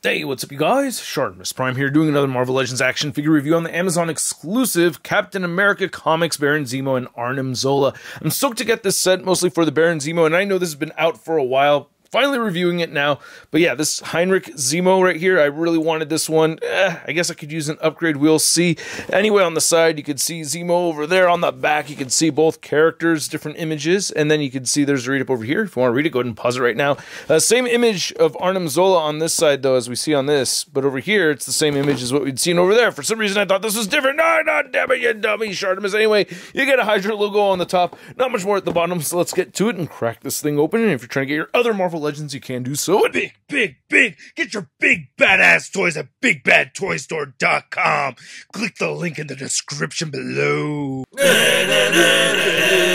Hey, what's up, you guys? Shartimus Prime here, doing another Marvel Legends action figure review on the Amazon exclusive Captain America Comics Baron Zemo and Arnim Zola. I'm stoked to get this set, mostly for the Baron Zemo, and I know this has been out for a while finally reviewing it now. But yeah, this Heinrich Zemo right here, I really wanted this one. Eh, I guess I could use an upgrade. We'll see. Anyway, on the side, you can see Zemo over there. On the back, you can see both characters, different images. And then you can see there's a read up over here. If you want to read it, go ahead and pause it right now. Uh, same image of Arnim Zola on this side, though, as we see on this. But over here, it's the same image as what we'd seen over there. For some reason, I thought this was different. No, not damn it, you dummy, Shartimus. Anyway, you get a Hydra logo on the top. Not much more at the bottom, so let's get to it and crack this thing open. And if you're trying to get your other Marvel Legends, you can do so. Big, big, big. Get your big badass toys at bigbadtoystore.com. Click the link in the description below.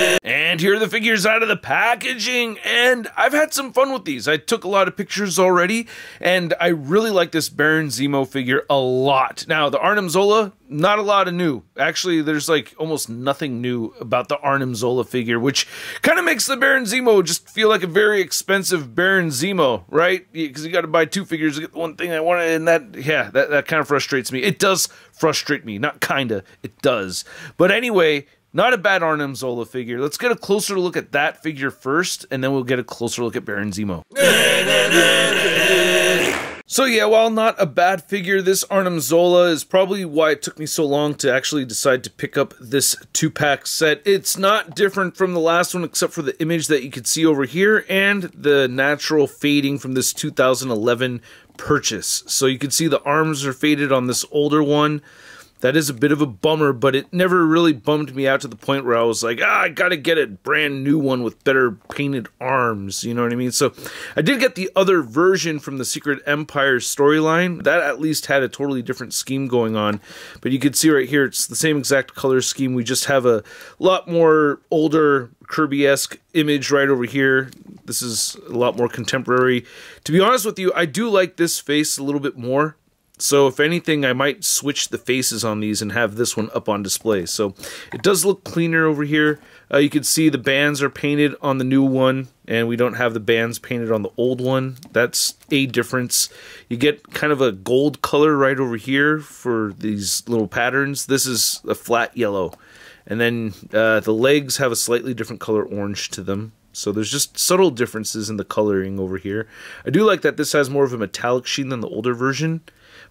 And here are the figures out of the packaging. And I've had some fun with these. I took a lot of pictures already, and I really like this Baron Zemo figure a lot. Now, the Arnim Zola, not a lot of new. Actually, there's like almost nothing new about the Arnim Zola figure, which kind of makes the Baron Zemo just feel like a very expensive Baron Zemo, right? Because you got to buy two figures to get the one thing I wanted, and that, yeah, that, that kind of frustrates me. It does frustrate me. Not kinda, it does. But anyway, not a bad Arnim Zola figure. Let's get a closer look at that figure first, and then we'll get a closer look at Baron Zemo. So yeah, while not a bad figure, this Arnim Zola is probably why it took me so long to actually decide to pick up this two-pack set. It's not different from the last one except for the image that you could see over here and the natural fading from this 2011 purchase. So you can see the arms are faded on this older one that is a bit of a bummer, but it never really bummed me out to the point where I was like, ah, I gotta get a brand new one with better painted arms. You know what I mean? So I did get the other version from the Secret Empire storyline. That at least had a totally different scheme going on. But you can see right here, it's the same exact color scheme. We just have a lot more older Kirby esque image right over here. This is a lot more contemporary. To be honest with you, I do like this face a little bit more. So if anything, I might switch the faces on these and have this one up on display. So it does look cleaner over here. Uh, you can see the bands are painted on the new one, and we don't have the bands painted on the old one. That's a difference. You get kind of a gold color right over here for these little patterns. This is a flat yellow. And then uh, the legs have a slightly different color orange to them. So there's just subtle differences in the coloring over here. I do like that this has more of a metallic sheen than the older version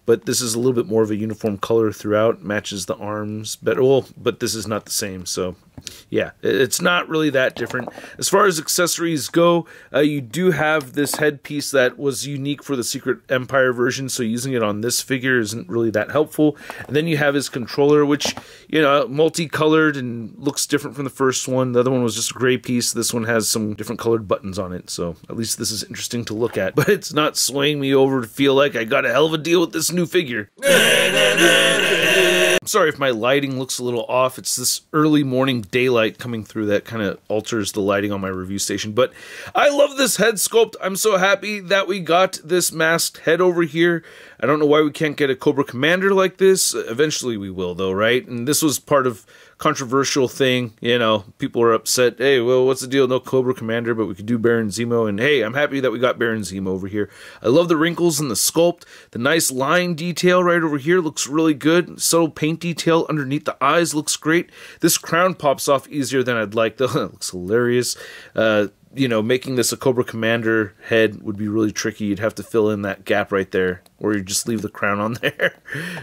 but this is a little bit more of a uniform color throughout, matches the arms better. Well, but this is not the same, so yeah, it's not really that different. As far as accessories go, uh, you do have this headpiece that was unique for the Secret Empire version, so using it on this figure isn't really that helpful. And then you have his controller, which, you know, multicolored and looks different from the first one. The other one was just a gray piece. This one has some different colored buttons on it, so at least this is interesting to look at. But it's not swaying me over to feel like I got a hell of a deal with this new figure. I'm sorry if my lighting looks a little off. It's this early morning daylight coming through that kind of alters the lighting on my review station. But I love this head sculpt. I'm so happy that we got this masked head over here. I don't know why we can't get a Cobra Commander like this. Eventually we will, though, right? And this was part of controversial thing. You know, people are upset. Hey, well, what's the deal? No Cobra Commander, but we could do Baron Zemo. And hey, I'm happy that we got Baron Zemo over here. I love the wrinkles and the sculpt. The nice line detail right over here looks really good. Subtle paint detail underneath the eyes looks great. This crown pops off easier than I'd like, though. it looks hilarious. Uh, you know, making this a Cobra Commander head would be really tricky. You'd have to fill in that gap right there, or you just leave the crown on there,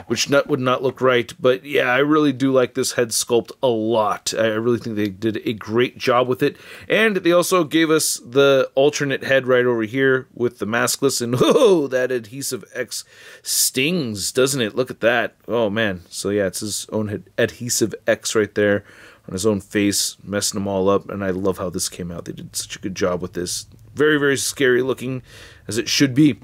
which not, would not look right. But yeah, I really do like this head sculpt a lot. I really think they did a great job with it. And they also gave us the alternate head right over here with the maskless, and oh, that adhesive X stings, doesn't it? Look at that. Oh man. So yeah, it's his own adhesive X right there on his own face, messing them all up. And I love how this came out. They did such a good job with this. Very, very scary looking, as it should be.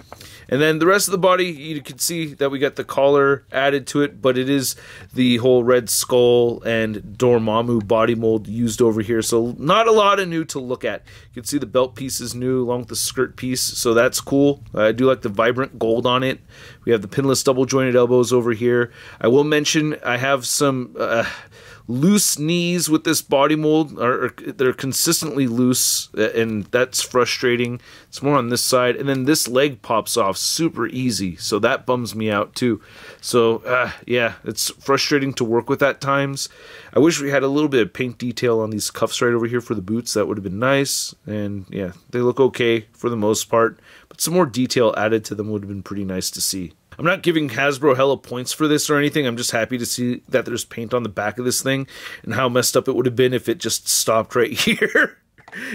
And then the rest of the body, you can see that we got the collar added to it, but it is the whole Red Skull and Dormammu body mold used over here. So not a lot of new to look at. You can see the belt piece is new along with the skirt piece, so that's cool. I do like the vibrant gold on it. We have the pinless double jointed elbows over here. I will mention I have some... Uh, loose knees with this body mold, are, they're consistently loose, and that's frustrating. It's more on this side, and then this leg pops off super easy, so that bums me out too. So uh, yeah, it's frustrating to work with at times. I wish we had a little bit of paint detail on these cuffs right over here for the boots. That would have been nice, and yeah, they look okay for the most part, but some more detail added to them would have been pretty nice to see. I'm not giving Hasbro hella points for this or anything. I'm just happy to see that there's paint on the back of this thing and how messed up it would have been if it just stopped right here.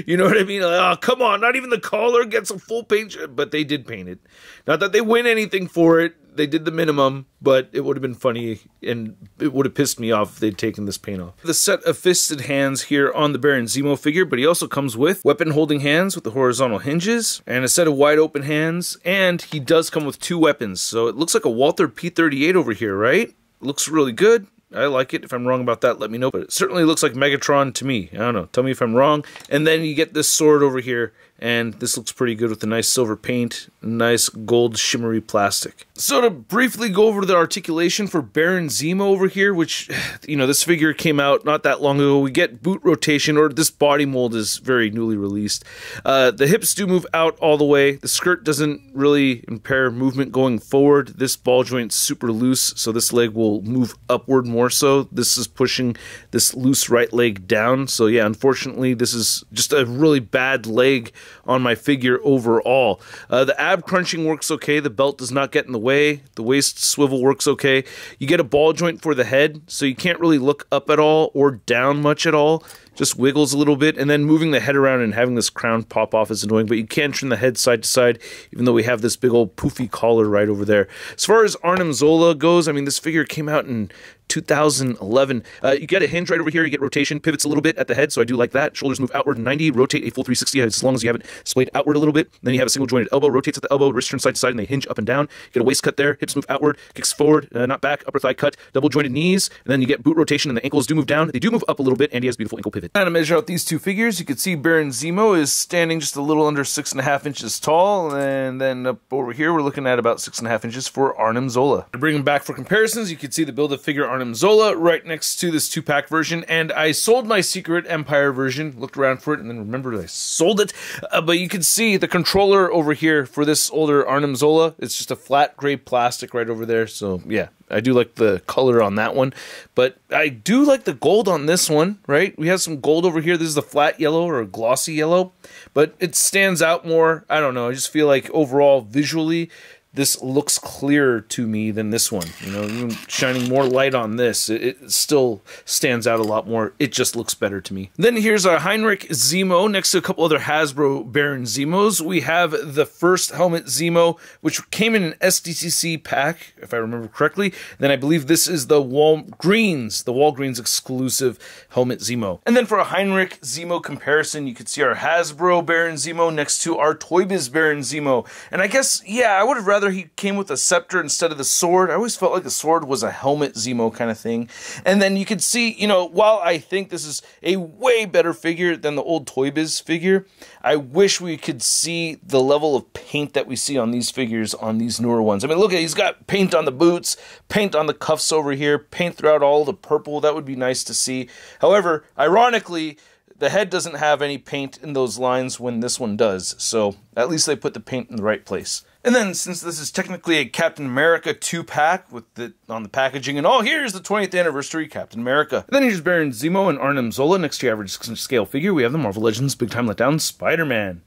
you know what I mean? Like, oh, come on, not even the collar gets a full paint, but they did paint it. Not that they win anything for it they did the minimum, but it would have been funny and it would have pissed me off if they'd taken this paint off. The set of fisted hands here on the Baron Zemo figure, but he also comes with weapon holding hands with the horizontal hinges and a set of wide open hands, and he does come with two weapons. So it looks like a Walther P38 over here, right? Looks really good. I like it. If I'm wrong about that, let me know. But it certainly looks like Megatron to me. I don't know. Tell me if I'm wrong. And then you get this sword over here, and this looks pretty good with the nice silver paint, nice gold shimmery plastic. So to briefly go over the articulation for Baron Zemo over here, which, you know, this figure came out not that long ago. We get boot rotation, or this body mold is very newly released. Uh, the hips do move out all the way. The skirt doesn't really impair movement going forward. This ball joint's super loose, so this leg will move upward more so. This is pushing this loose right leg down. So yeah, unfortunately, this is just a really bad leg on my figure overall. Uh, the ab crunching works okay. The belt does not get in the way. The waist swivel works okay. You get a ball joint for the head, so you can't really look up at all or down much at all just wiggles a little bit, and then moving the head around and having this crown pop off is annoying, but you can turn the head side to side, even though we have this big old poofy collar right over there. As far as Arnim Zola goes, I mean, this figure came out in 2011. Uh, you get a hinge right over here, you get rotation, pivots a little bit at the head, so I do like that. Shoulders move outward 90, rotate a full 360 as long as you have it splayed outward a little bit. Then you have a single jointed elbow, rotates at the elbow, wrist turns side to side, and they hinge up and down. You get a waist cut there, hips move outward, kicks forward, uh, not back, upper thigh cut, double jointed knees, and then you get boot rotation, and the ankles do move down. They do move up a little bit, and he has beautiful ankle pivot. And to measure out these two figures, you can see Baron Zemo is standing just a little under six and a half inches tall, and then up over here, we're looking at about six and a half inches for Arnim Zola. To bring him back for comparisons, you can see the Build-A-Figure Arnim Zola right right next to this two pack version, and I sold my Secret Empire version, looked around for it, and then remembered I sold it. Uh, but you can see the controller over here for this older Arnim Zola. It's just a flat gray plastic right over there. So, yeah, I do like the color on that one, but I do like the gold on this one, right? We have some gold over here. This is the flat yellow or glossy yellow, but it stands out more. I don't know. I just feel like overall, visually, this looks clearer to me than this one. You know, shining more light on this, it, it, still stands out a lot more. It just looks better to me. Then here's our Heinrich Zemo next to a couple other Hasbro Baron Zemos. We have the first helmet Zemo, which came in an SDCC pack, if I remember correctly. Then I believe this is the Walgreens, the Walgreens exclusive helmet Zemo. And then for a Heinrich Zemo comparison, you could see our Hasbro Baron Zemo next to our Toy Biz Baron Zemo. And I guess, yeah, I would have rather rather he came with a scepter instead of the sword. I always felt like the sword was a helmet Zemo kind of thing. And then you can see, you know, while I think this is a way better figure than the old Toy Biz figure, I wish we could see the level of paint that we see on these figures on these newer ones. I mean, look at he's got paint on the boots, paint on the cuffs over here, paint throughout all the purple. That would be nice to see. However, ironically, the head doesn't have any paint in those lines when this one does, so at least they put the paint in the right place. And then, since this is technically a Captain America two pack with the on the packaging and all, here's the 20th anniversary Captain America. And then here's Baron Zemo and Arnim Zola next to your average scale figure. We have the Marvel Legends Big Time Letdown Spider Man.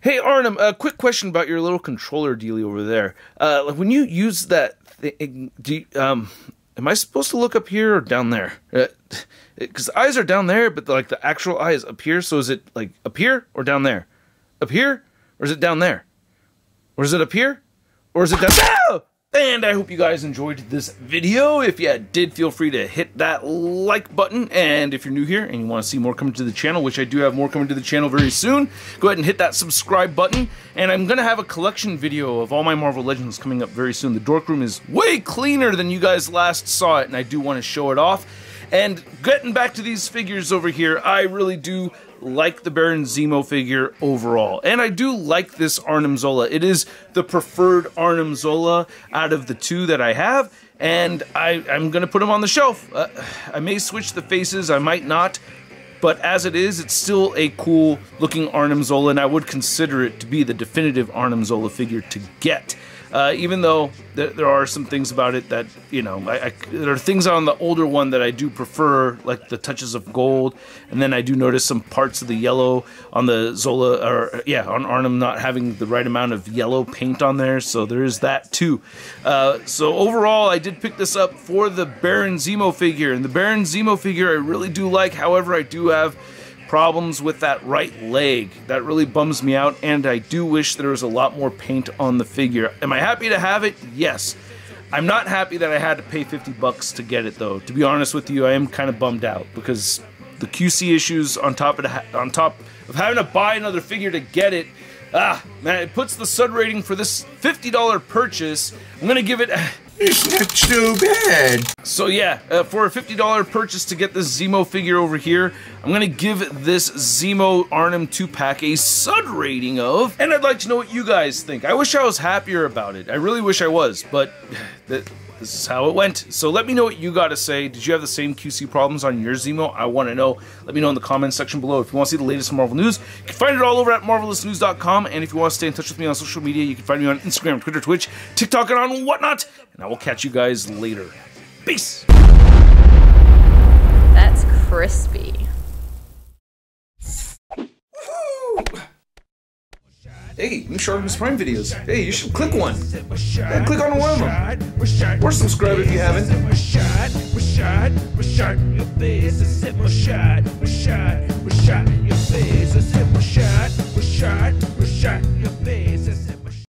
Hey Arnim, a quick question about your little controller dealy over there. Uh, when you use that thing, do you, um, am I supposed to look up here or down there? Because uh, eyes are down there, but like the actual eyes up here. So is it like up here or down there? Up here or is it down there? Or is it up here? Or is it down there? And I hope you guys enjoyed this video. If you did, feel free to hit that like button. And if you're new here and you want to see more coming to the channel, which I do have more coming to the channel very soon, go ahead and hit that subscribe button. And I'm going to have a collection video of all my Marvel Legends coming up very soon. The dork room is way cleaner than you guys last saw it, and I do want to show it off. And getting back to these figures over here, I really do like the Baron Zemo figure overall. And I do like this Arnim Zola. It is the preferred Arnim Zola out of the two that I have, and I, am going to put him on the shelf. Uh, I may switch the faces, I might not, but as it is, it's still a cool looking Arnim Zola, and I would consider it to be the definitive Arnim Zola figure to get. Uh, even though th- there are some things about it that you know, I, I, there are things on the older one that I do prefer, like the touches of gold, and then I do notice some parts of the yellow on the Zola, or yeah, on Arnim not having the right amount of yellow paint on there, so there is that too. Uh, so overall, I did pick this up for the Baron Zemo figure, and the Baron Zemo figure I really do like. However, I do have problems with that right leg. That really bums me out, and I do wish there was a lot more paint on the figure. Am I happy to have it? Yes. I'm not happy that I had to pay 50 bucks to get it though. To be honest with you, I am kind of bummed out because the QC issues on top of the, on top of having to buy another figure to get it. Ah, man, it puts the sud rating for this $50 purchase. I'm to give it it's not too bad. So yeah, uh, for a $50 purchase to get this Zemo figure over here, I'm gonna give this Zemo Arnim 2-pack a Sud rating of, and I'd like to know what you guys think. I wish I was happier about it. I really wish I was, but this is how it went. So let me know what you got to say. Did you have the same QC problems on your Zemo? I want to know. Let me know in the comments section below. If you want to see the latest Marvel news, you can find it all over at marvelousnews.com. And if you want to stay in touch with me on social media, you can find me on Instagram, Twitter, Twitch, TikTok, and on whatnot. And I will catch you guys later. Peace. That's crispy. Hey, new Shartimus Prime videos. Hey, you should click one. Click on one of them. Or subscribe if you haven't. your face.